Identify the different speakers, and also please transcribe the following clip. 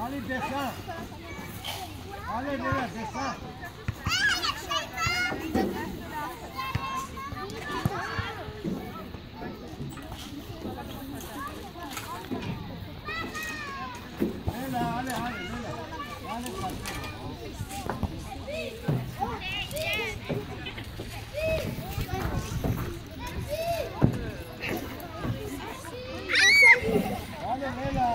Speaker 1: Allez, descends. Allez, Léla, descends. Léla, allez, allez, Canela.